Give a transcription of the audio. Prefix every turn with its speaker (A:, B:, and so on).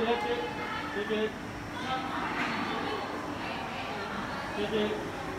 A: left it. Kick it. Kick it.